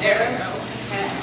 There we.